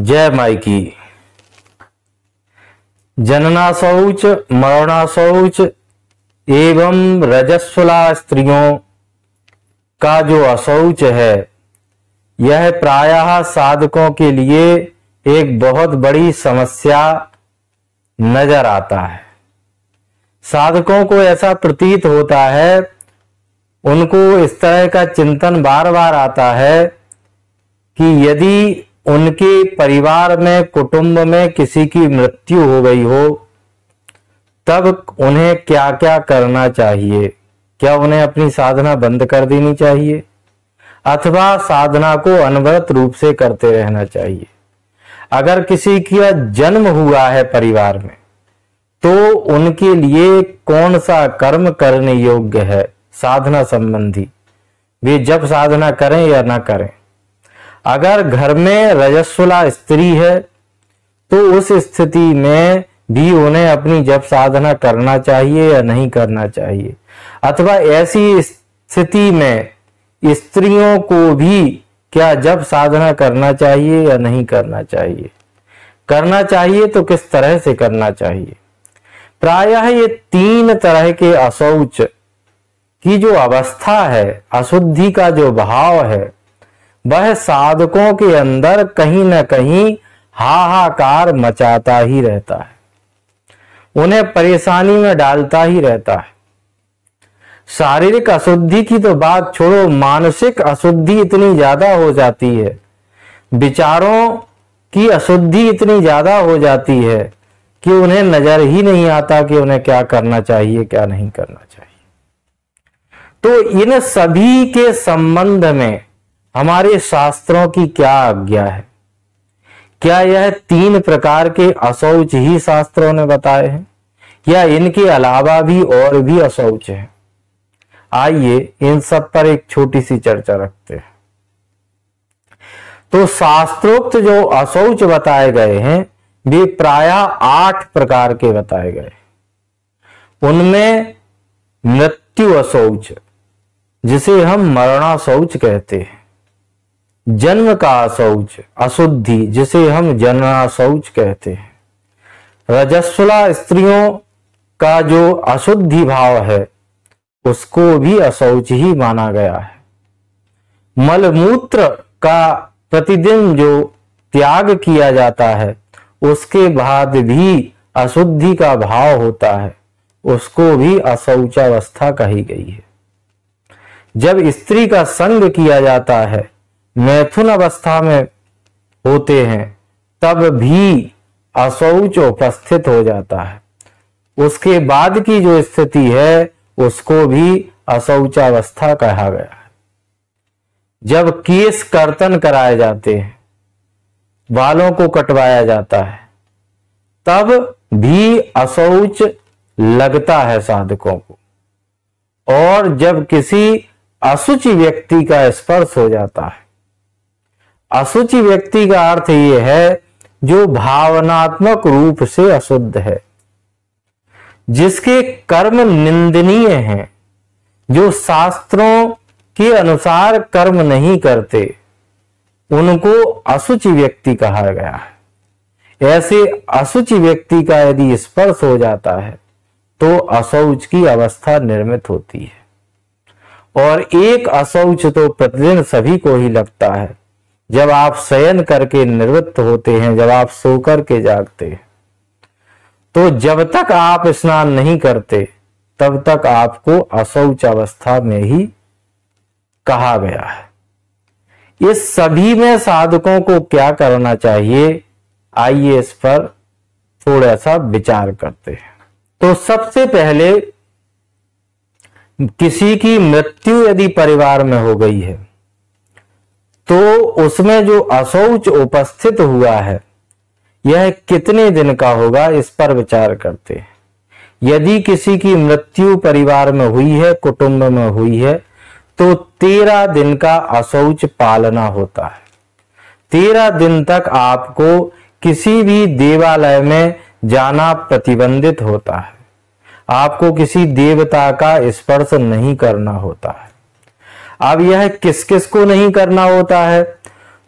जय माई की। जनना शौच मरणा शौच एवं रजस्वला स्त्रियों का जो अशौच है, यह प्रायः साधकों के लिए एक बहुत बड़ी समस्या नज़र आता है। साधकों को ऐसा प्रतीत होता है, उनको इस तरह का चिंतन बार बार आता है कि यदि उनके परिवार में, कुटुंब में किसी की मृत्यु हो गई हो, तब उन्हें क्या क्या करना चाहिए? क्या उन्हें अपनी साधना बंद कर देनी चाहिए? अथवा साधना को अनवरत रूप से करते रहना चाहिए। अगर किसी का जन्म हुआ है परिवार में तो उनके लिए कौन सा कर्म करने योग्य है? साधना संबंधी। वे जब साधना करें या ना करें अगर घर में रजस्वला स्त्री है तो उस स्थिति में भी उन्हें अपनी जब साधना करना चाहिए या नहीं करना चाहिए। अथवा ऐसी स्थिति में स्त्रियों को भी क्या जब साधना करना चाहिए या नहीं करना चाहिए? करना चाहिए तो किस तरह से करना चाहिए? प्रायः ये तीन तरह के असौच की जो अवस्था है, अशुद्धि का जो भाव है वह साधकों के अंदर कहीं न कहीं हाहाकार मचाता ही रहता है। उन्हें परेशानी में डालता ही रहता है। शारीरिक अशुद्धि की तो बात छोड़ो, मानसिक अशुद्धि इतनी ज़्यादा हो जाती है। विचारों की अशुद्धि इतनी ज़्यादा हो जाती है कि उन्हें नज़र ही नहीं आता कि उन्हें क्या करना चाहिए, क्या नहीं करना चाहिए। तो इन सभी के संबंध में हमारे शास्त्रों की क्या आज्ञा है? क्या यह तीन प्रकार के असौच ही शास्त्रों ने बताए हैं? या इनके अलावा भी और भी असौच है? आइए इन सब पर एक छोटी सी चर्चा रखते हैं। तो शास्त्रोक्त जो असौच बताए गए हैं, वे प्राय आठ प्रकार के बताए गए उनमें मृत्यु अशौच जिसे हम मरणा शौच कहते हैं। जन्म का शौच, अशुद्धि, जिसे हम जनना शौच कहते हैं। रजस्वला स्त्रियों का जो अशुद्धि भाव है, उसको भी अशौच ही माना गया है। मलमूत्र का प्रतिदिन जो त्याग किया जाता है, उसके बाद भी अशुद्धि का भाव होता है। उसको भी अशौचावस्था कही गई है। जब स्त्री का संग किया जाता है मैथुन अवस्था में होते हैं, तब भी अशौच उपस्थित हो जाता है। उसके बाद की जो स्थिति है, उसको भी अशौचावस्था कहा गया है। जब केस कर्तन कराए जाते हैं, बालों को कटवाया जाता है, तब भी अशौच लगता है साधकों को। और जब किसी असुचि व्यक्ति का स्पर्श हो जाता है असुचि व्यक्ति का अर्थ यह है, जो भावनात्मक रूप से अशुद्ध है। जिसके कर्म निंदनीय हैं, जो शास्त्रों के अनुसार कर्म नहीं करते, उनको असुचि व्यक्ति कहा गया है। ऐसे असुचि व्यक्ति का यदि स्पर्श हो जाता है तो असौच की अवस्था निर्मित होती है। और एक असौच तो प्रतिदिन सभी को ही लगता है। जब आप शयन करके निवृत्त होते हैं, जब आप सो करके जागते हैं तो जब तक आप स्नान नहीं करते, तब तक आपको असौच अवस्था में ही कहा गया है। इस सभी में साधकों को क्या करना चाहिए? आइए इस पर थोड़ा सा विचार करते हैं। तो सबसे पहले किसी की मृत्यु यदि परिवार में हो गई है तो उसमें जो असौच उपस्थित हुआ है, यह कितने दिन का होगा इस पर विचार करते हैं। यदि किसी की मृत्यु परिवार में हुई है, कुटुंब में हुई है तो तेरह दिन का असौच पालना होता है। तेरह दिन तक आपको किसी भी देवालय में जाना प्रतिबंधित होता है। आपको किसी देवता का स्पर्श नहीं करना होता है। अब यह किस किस को नहीं करना होता है?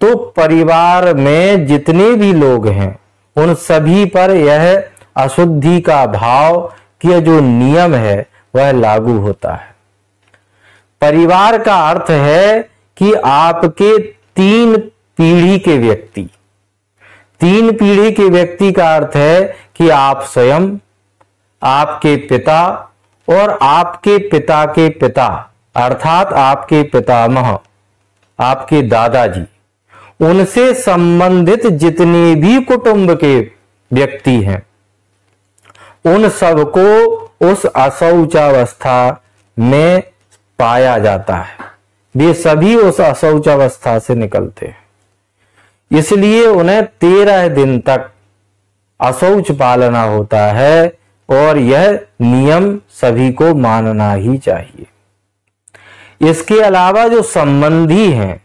तो परिवार में जितने भी लोग हैं, उन सभी पर यह अशुद्धि का भाव कि जो नियम है, वह लागू होता है। परिवार का अर्थ है कि आपके तीन पीढ़ी के व्यक्ति। तीन पीढ़ी के व्यक्ति का अर्थ है कि आप स्वयं, आपके पिता और आपके पिता के पिता। अर्थात आपके पितामह, आपके दादाजी, उनसे संबंधित जितने भी कुटुंब के व्यक्ति हैं, उन सबको उस अशौचावस्था में पाया जाता है। वे सभी उस अशौचावस्था से निकलते हैं। इसलिए उन्हें तेरह दिन तक अशौच पालना होता है और यह नियम सभी को मानना ही चाहिए। इसके अलावा जो संबंधी हैं,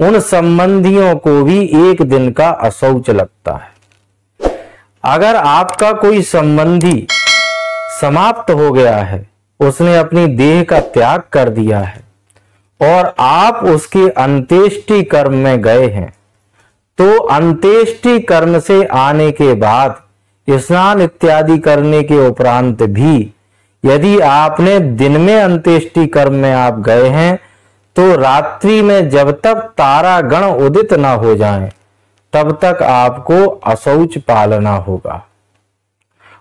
उन संबंधियों को भी एक दिन का अशौच लगता है। अगर आपका कोई संबंधी समाप्त हो गया है, उसने अपनी देह का त्याग कर दिया है, और आप उसके अंत्येष्टि कर्म में गए हैं तो अंत्येष्टि कर्म से आने के बाद, स्नान इत्यादि करने के उपरांत भी यदि आपने दिन में अंत्येष्टि कर्म में आप गए हैं तो रात्रि में जब तक तारा गण उदित ना हो जाएँ, तब तक आपको असौच पालना होगा।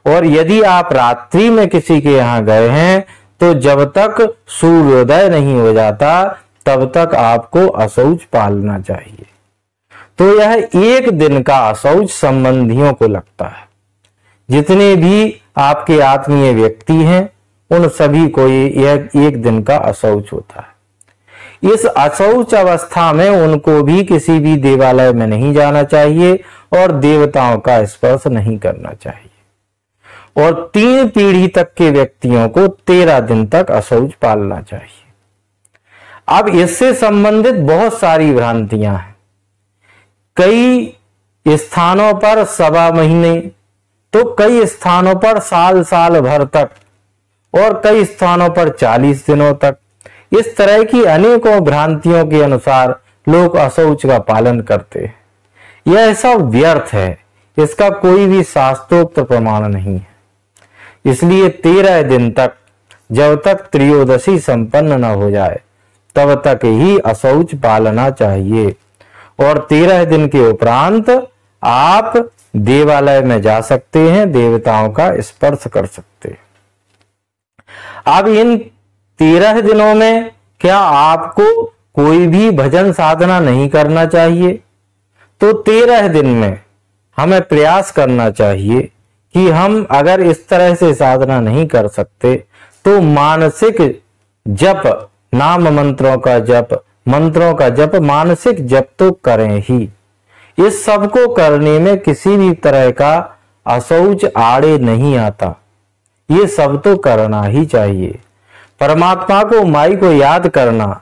और यदि आप रात्रि में किसी के यहाँ गए हैं तो जब तक सूर्योदय नहीं हो जाता तब तक आपको असौच पालना चाहिए। तो यह एक दिन का असौच संबंधियों को लगता है। जितने भी आपके आत्मीय व्यक्ति हैं, उन सभी को यह एक दिन का अशौच होता है। इस अशौच अवस्था में उनको भी किसी भी देवालय में नहीं जाना चाहिए और देवताओं का स्पर्श नहीं करना चाहिए। और तीन पीढ़ी तक के व्यक्तियों को तेरह दिन तक अशौच पालना चाहिए। अब इससे संबंधित बहुत सारी भ्रांतियाँ हैं। कई स्थानों पर सवा महीने तो कई स्थानों पर साल साल भर तक और कई स्थानों पर चालीस दिनों तक। इस तरह की अनेकों भ्रांतियों के अनुसार लोग अशौच का पालन करते यह सब व्यर्थ है। इसका कोई भी शास्त्रोक्त प्रमाण नहीं है। इसलिए तेरह दिन तक जब तक त्रियोदशी संपन्न न हो जाए, तब तक ही असौच पालना चाहिए। और तेरह दिन के उपरांत आप देवालय में जा सकते हैं, देवताओं का स्पर्श कर सकते हैं। अब इन तेरह दिनों में क्या आपको कोई भी भजन साधना नहीं करना चाहिए? तो तेरह दिन में हमें प्रयास करना चाहिए कि हम अगर इस तरह से साधना नहीं कर सकते तो मानसिक जप, नाम मंत्रों का जप, मंत्रों का जप मानसिक जप तो करें ही। इस सबको करने में किसी भी तरह का असौच आड़े नहीं आता। ये सब तो करना ही चाहिए। परमात्मा को, माई को याद करना,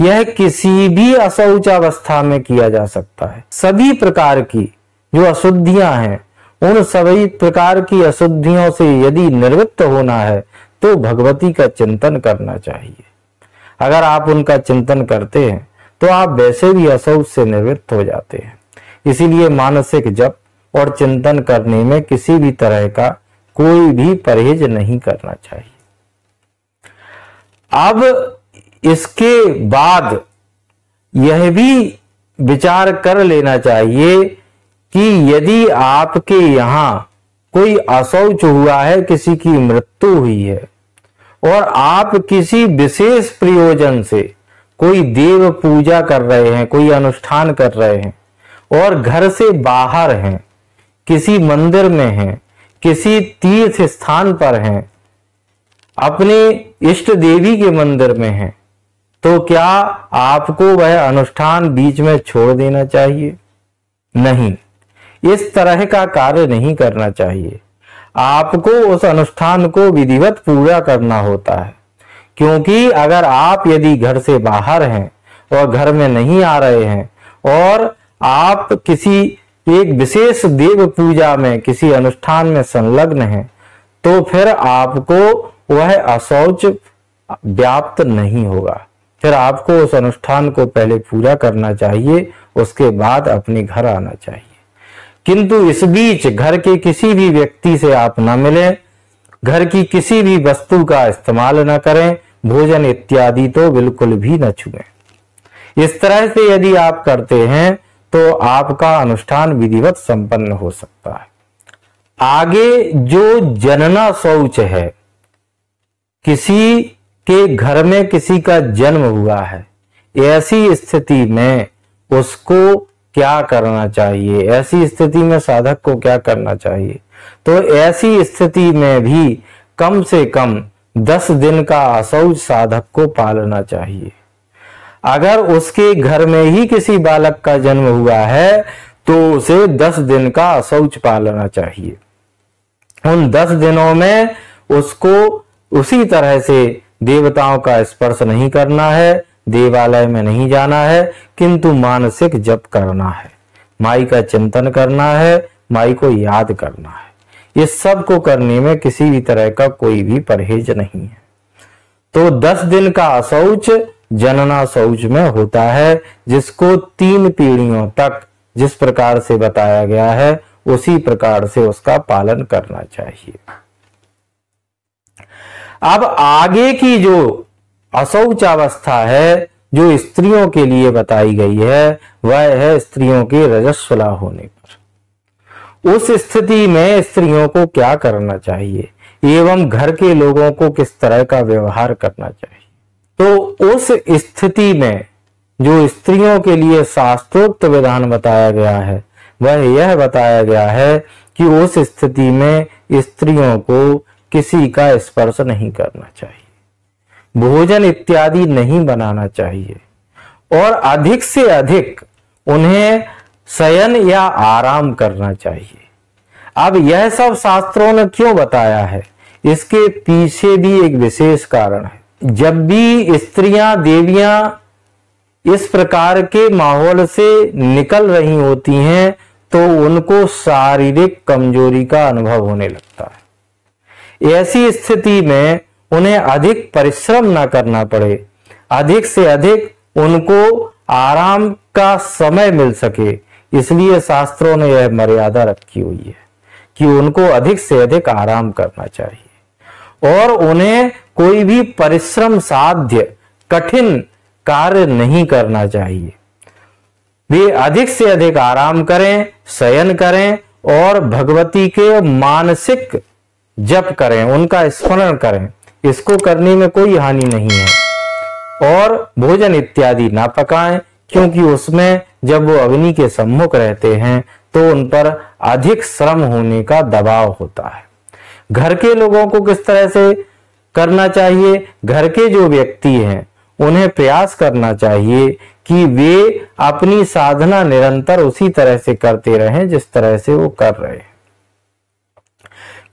यह किसी भी असौच अवस्था में किया जा सकता है। सभी प्रकार की जो अशुद्धियाँ हैं, उन सभी प्रकार की अशुद्धियों से यदि निवृत्त होना है तो भगवती का चिंतन करना चाहिए। अगर आप उनका चिंतन करते हैं तो आप वैसे भी असौच से निवृत्त हो जाते हैं। इसीलिए मानसिक जप और चिंतन करने में किसी भी तरह का कोई भी परहेज नहीं करना चाहिए। अब इसके बाद यह भी विचार कर लेना चाहिए कि यदि आपके यहाँ कोई असौच हुआ है, किसी की मृत्यु हुई है, और आप किसी विशेष प्रयोजन से कोई देव पूजा कर रहे हैं, कोई अनुष्ठान कर रहे हैं और घर से बाहर हैं, किसी मंदिर में हैं, किसी तीर्थ स्थान पर हैं, अपने इष्ट देवी के मंदिर में हैं तो क्या आपको वह अनुष्ठान बीच में छोड़ देना चाहिए? नहीं, इस तरह का कार्य नहीं करना चाहिए। आपको उस अनुष्ठान को विधिवत पूरा करना होता है, क्योंकि अगर आप यदि घर से बाहर हैं और घर में नहीं आ रहे हैं और आप किसी एक विशेष देव पूजा में, किसी अनुष्ठान में संलग्न हैं तो फिर आपको वह अशौच व्याप्त नहीं होगा। फिर आपको उस अनुष्ठान को पहले पूरा करना चाहिए, उसके बाद अपने घर आना चाहिए। किंतु इस बीच घर के किसी भी व्यक्ति से आप न मिलें, घर की किसी भी वस्तु का इस्तेमाल न करें, भोजन इत्यादि तो बिल्कुल भी न छुएँ। इस तरह से यदि आप करते हैं तो आपका अनुष्ठान विधिवत संपन्न हो सकता है। आगे जो जनना शौच है, किसी के घर में किसी का जन्म हुआ है, ऐसी स्थिति में उसको क्या करना चाहिए? ऐसी स्थिति में साधक को क्या करना चाहिए? तो ऐसी स्थिति में भी कम से कम दस दिन का असौच साधक को पालना चाहिए। अगर उसके घर में ही किसी बालक का जन्म हुआ है तो उसे दस दिन का असौच पालना चाहिए। उन दस दिनों में उसको उसी तरह से देवताओं का स्पर्श नहीं करना है, देवालय में नहीं जाना है, किंतु मानसिक जप करना है। माई का चिंतन करना है, माई को याद करना है। ये सबको करने में किसी भी तरह का कोई भी परहेज नहीं है। तो दस दिन का असौच जनना शौच में होता है, जिसको तीन पीढ़ियों तक जिस प्रकार से बताया गया है, उसी प्रकार से उसका पालन करना चाहिए। अब आगे की जो असौच अवस्था है, जो स्त्रियों के लिए बताई गई है, वह है स्त्रियों के रजस्वला होने पर। उस स्थिति में स्त्रियों को क्या करना चाहिए? एवं घर के लोगों को किस तरह का व्यवहार करना चाहिए? तो उस स्थिति में जो स्त्रियों के लिए शास्त्रोक्त विधान बताया गया है, वह यह बताया गया है कि उस स्थिति में स्त्रियों को किसी का स्पर्श नहीं करना चाहिए। भोजन इत्यादि नहीं बनाना चाहिए। और अधिक से अधिक उन्हें शयन या आराम करना चाहिए। अब यह सब शास्त्रों ने क्यों बताया है? इसके पीछे भी एक विशेष कारण है। जब भी स्त्रियाँ देवियाँ इस प्रकार के माहौल से निकल रही होती हैं तो उनको शारीरिक कमज़ोरी का अनुभव होने लगता है। ऐसी स्थिति में उन्हें अधिक परिश्रम ना करना पड़े। अधिक से अधिक उनको आराम का समय मिल सके। इसलिए शास्त्रों ने यह मर्यादा रखी हुई है कि उनको अधिक से अधिक आराम करना चाहिए। और उन्हें कोई भी परिश्रम साध्य, कठिन कार्य नहीं करना चाहिए। वे अधिक से अधिक आराम करें, शयन करें और भगवती के मानसिक जप करें, उनका स्मरण करें। इसको करने में कोई हानि नहीं है। और भोजन इत्यादि ना पकाएँ, क्योंकि उसमें जब वो अग्नि के सम्मुख रहते हैं तो उन पर अधिक श्रम होने का दबाव होता है। घर के लोगों को किस तरह से करना चाहिए? घर के जो व्यक्ति हैं, उन्हें प्रयास करना चाहिए कि वे अपनी साधना निरंतर उसी तरह से करते रहें, जिस तरह से वो कर रहे हैं।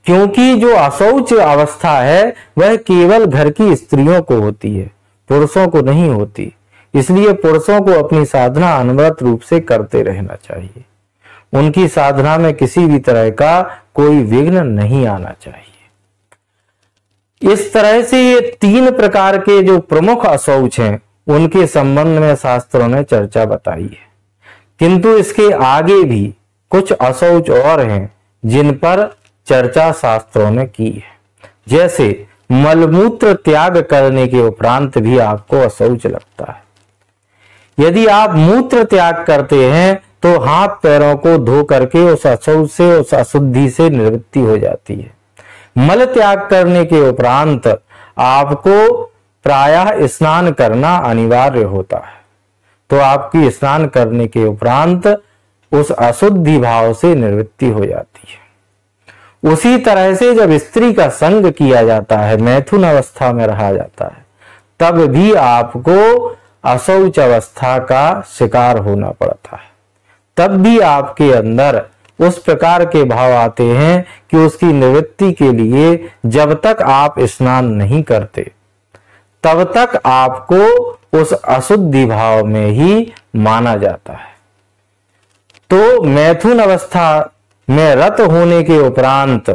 क्योंकि जो असौच अवस्था है, वह केवल घर की स्त्रियों को होती है, पुरुषों को नहीं होती। इसलिए पुरुषों को अपनी साधना अनवरत रूप से करते रहना चाहिए। उनकी साधना में किसी भी तरह का कोई विघ्न नहीं आना चाहिए। इस तरह से ये तीन प्रकार के जो प्रमुख असौच हैं, उनके संबंध में शास्त्रों ने चर्चा बताई है। किंतु इसके आगे भी कुछ असौच और हैं, जिन पर चर्चा शास्त्रों ने की है। जैसे, मलमूत्र त्याग करने के उपरांत भी आपको असौच लगता है। यदि आप मूत्र त्याग करते हैं तो हाथ पैरों को धो करके उस अशौच से, उस अशुद्धि से निवृत्ति हो जाती है। मल त्याग करने के उपरांत आपको प्रायः स्नान करना अनिवार्य होता है। तो आपकी स्नान करने के उपरांत उस अशुद्धि भाव से निवृत्ति हो जाती है। उसी तरह से जब स्त्री का संग किया जाता है, मैथुन अवस्था में रहा जाता है, तब भी आपको अशौच अवस्था का शिकार होना पड़ता है। तब भी आपके अंदर उस प्रकार के भाव आते हैं कि उसकी निवृत्ति के लिए जब तक आप स्नान नहीं करते, तब तक आपको उस अशुद्धि भाव में ही माना जाता है। तो मैथुन अवस्था में रत होने के उपरांत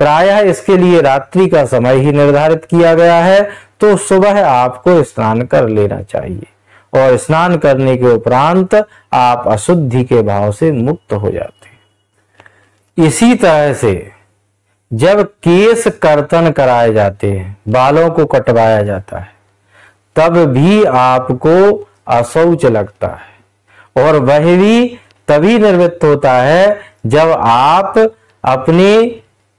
प्रायः इसके लिए रात्रि का समय ही निर्धारित किया गया है तो सुबह आपको स्नान कर लेना चाहिए। और स्नान करने के उपरांत आप अशुद्धि के भाव से मुक्त हो जाते हैं। इसी तरह से जब केस कर्तन कराए जाते हैं, बालों को कटवाया जाता है, तब भी आपको अशौच लगता है और वह भी तभी निर्वृत्त होता है जब आप अपने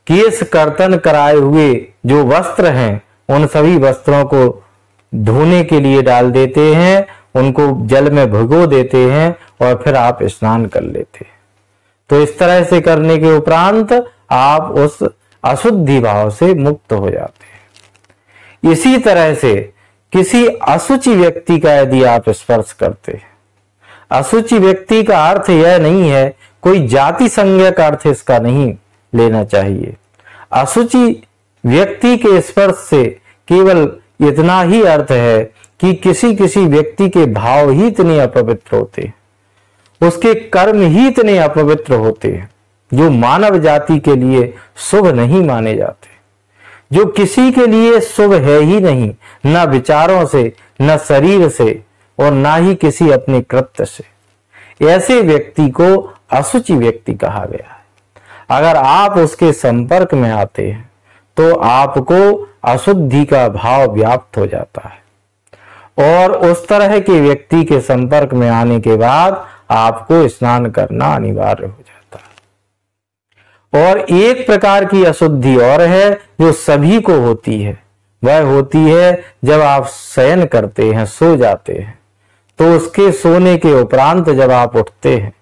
केस कर्तन कराए हुए जो वस्त्र हैं, उन सभी वस्त्रों को धोने के लिए डाल देते हैं उनको जल में भिगो देते हैं और फिर आप स्नान कर लेते हैं। तो इस तरह से करने के उपरांत आप उस अशुद्धि भाव से मुक्त हो जाते हैं। इसी तरह से किसी असुचि व्यक्ति का यदि आप स्पर्श करते हैं असुचि व्यक्ति का अर्थ यह नहीं है, कोई जाति संज्ञा का अर्थ इसका नहीं लेना चाहिए। असुचि व्यक्ति के स्पर्श से केवल इतना ही अर्थ है कि किसी किसी व्यक्ति के भाव ही इतने अपवित्र होते, उसके कर्म ही इतने अपवित्र होते हैं जो मानव जाति के लिए शुभ नहीं माने जाते, जो किसी के लिए शुभ है ही नहीं, न विचारों से, न शरीर से, और ना ही किसी अपने कृत्य से। ऐसे व्यक्ति को असुचि व्यक्ति कहा गया है। अगर आप उसके संपर्क में आते हैं तो आपको अशुद्धि का भाव व्याप्त हो जाता है। और उस तरह के व्यक्ति के संपर्क में आने के बाद आपको स्नान करना अनिवार्य हो जाता है। और एक प्रकार की अशुद्धि और है जो सभी को होती है। वह होती है जब आप शयन करते हैं, सो जाते हैं। तो उसके सोने के उपरांत जब आप उठते हैं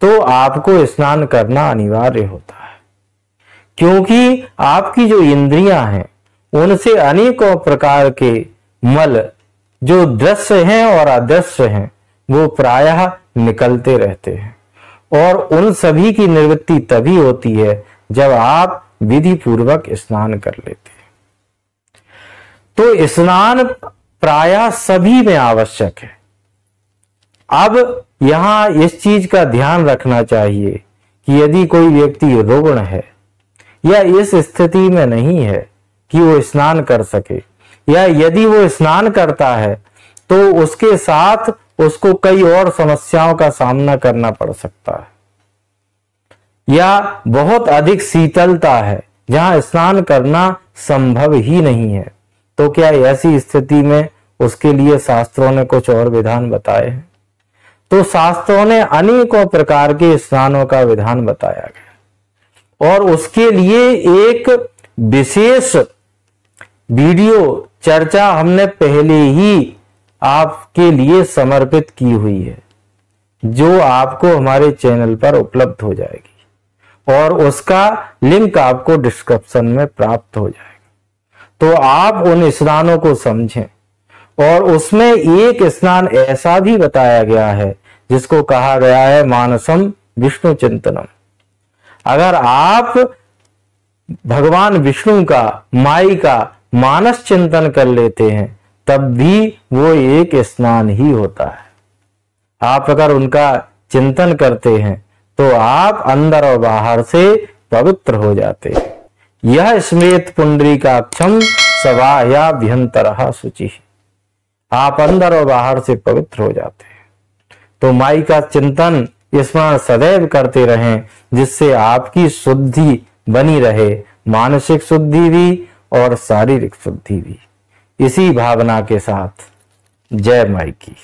तो आपको स्नान करना अनिवार्य होता है। क्योंकि आपकी जो इंद्रियाँ हैं, उनसे अनेकों प्रकार के मल जो दृश्य हैं और अदृश्य हैं, वो प्रायः निकलते रहते हैं। और उन सभी की निवृत्ति तभी होती है जब आप विधि पूर्वक स्नान कर लेते हैं। तो स्नान प्रायः सभी में आवश्यक है। अब यहाँ इस चीज़ का ध्यान रखना चाहिए कि यदि कोई व्यक्ति रुग्ण है या इस स्थिति में नहीं है कि वो स्नान कर सके या यदि वो स्नान करता है तो उसके साथ उसको कई और समस्याओं का सामना करना पड़ सकता है। या बहुत अधिक शीतलता है, जहाँ स्नान करना संभव ही नहीं है। तो क्या ऐसी स्थिति में उसके लिए शास्त्रों ने कुछ और विधान बताए हैं? तो शास्त्रों ने अनेकों प्रकार के स्नानों का विधान बताया गया। और उसके लिए एक विशेष वीडियो चर्चा हमने पहले ही आपके लिए समर्पित की हुई है, जो आपको हमारे चैनल पर उपलब्ध हो जाएगी और उसका लिंक आपको डिस्क्रिप्शन में प्राप्त हो जाएगा। तो आप उन स्नानों को समझें और उसमें एक स्नान ऐसा भी बताया गया है, जिसको कहा गया है मानसम विष्णु चिंतनम। अगर आप भगवान विष्णु का, माई का मानस चिंतन कर लेते हैं, तब भी वो एक स्नान ही होता है। आप अगर उनका चिंतन करते हैं तो आप अंदर और बाहर से पवित्र हो जाते हैं। यह स्मेत पुंडरी का क्षम सवा या भ्यंतर सूचि आप अंदर और बाहर से पवित्र हो जाते हैं। तो माई का चिंतन स्मरण सदैव करते रहें, जिससे आपकी शुद्धि बनी रहे, मानसिक शुद्धि भी और शारीरिक शुद्धि भी। इसी भावना के साथ जय माई की।